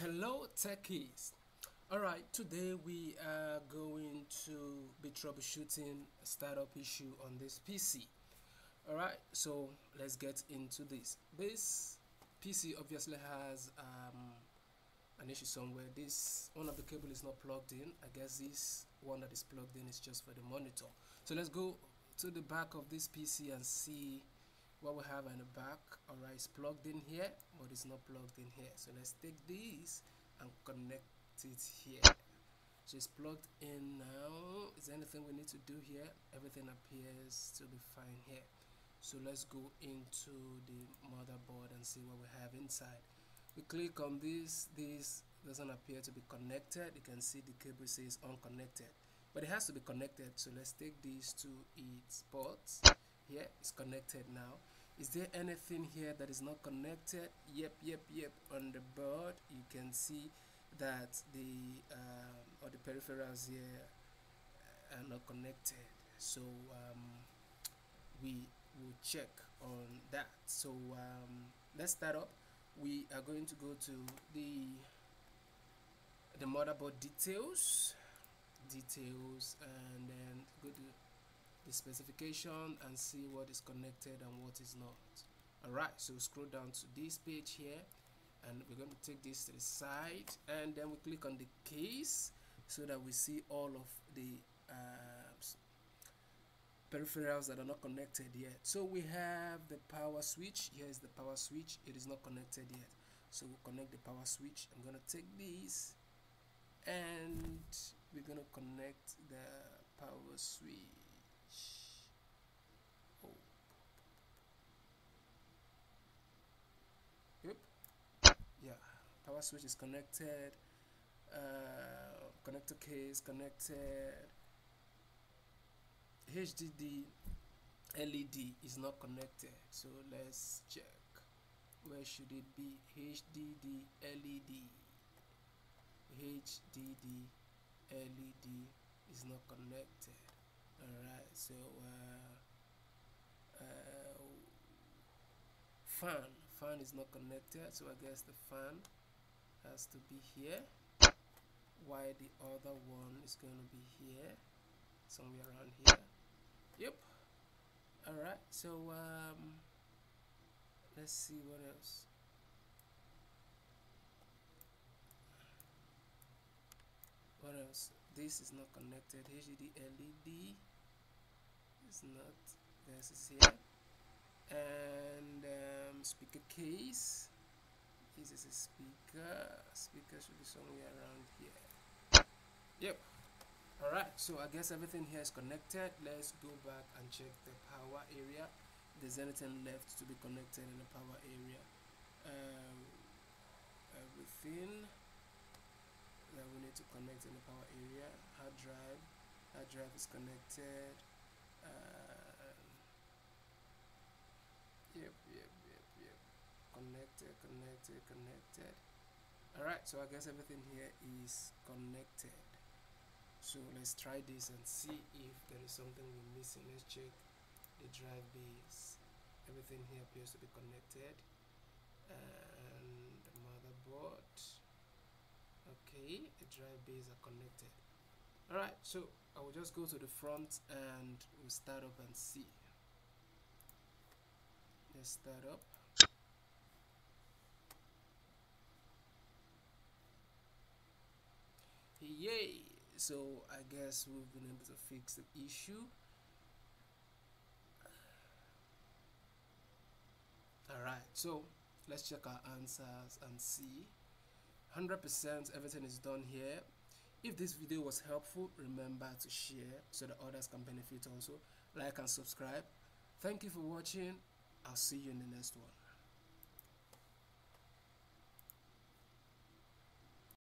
Hello techies. Alright, today we are going to be troubleshooting a startup issue on this PC. Alright, so let's get into this. This PC obviously has um, an issue somewhere. This one of the cable is not plugged in. I guess this one that is plugged in is just for the monitor. So let's go to the back of this PC and see what we have in the back alright it's plugged in here but it's not plugged in here. So let's take this and connect it here. So it's plugged in now. Is there anything we need to do here? Everything appears to be fine here. So let's go into the motherboard and see what we have inside. We click on this this doesn't appear to be connected. You can see the cable says unconnected but it has to be connected. So let's take these to its ports here it's connected now is there anything here that is not connected? Yep yep yep on the board you can see that the um, or the peripherals here are not connected. So um, we will check on that. So um, let's start up. We are going to go to the the motherboard details details and then go to the specification and see what is connected and what is not. Alright so scroll down to this page here and we're going to take this to the side and then we click on the case so that we see all of the uh, peripherals that are not connected yet. So we have the power switch. Here is the power switch. It is not connected yet. So we'll connect the power switch. I'm gonna take this and we're gonna connect the power switch Power switch is connected. Uh, connector case connected. HDD LED is not connected. So let's check. Where should it be? HDD LED. HDD LED is not connected alright so uh, uh, fan fan is not connected so I guess the fan has to be here while the other one is going to be here somewhere around here. Yep. Alright so um, let's see what else. What else? This is not connected. HDD LED is not this is here. And um, speaker case this is a speaker. Speaker should be somewhere around here. Yep. Alright so I guess everything here is connected. Let's go back and check the power area. There's anything left to be connected in the power area um, everything that we need to connect in the power area. Hard drive. Hard drive is connected. Uh, yep yep yep yep connected connected connected. Alright so I guess everything here is connected. So let's try this and see if there is something we're missing. Let's check the drive bays. Everything here appears to be connected. And the motherboard. Okay the drive bays are connected. All right so i will just go to the front and we'll start up and see. Let's start up so i guess we've been able to fix the issue. All right so let's check our answers and see. 100% everything is done here. If this video was helpful remember to share so that others can benefit also. Like and subscribe. Thank you for watching. I'll see you in the next one